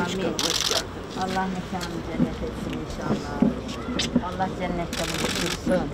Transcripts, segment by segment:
Amin. Allah mekanı cennet etsin inşallah. Allah cennetten buluştursun.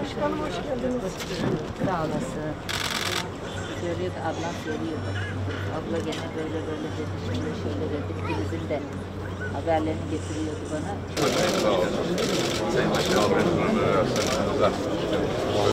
Başkanım hoş geldiniz. Sağ olasın. Söylüyordu, ablam söylüyordu. Abla gene böyle böyle dedi, şöyle şöyle dedi. Bizim de haberlerini getiriyordu bana. Sayın Başkan, Avrupa Öğretmenleri Üniversitesi'nde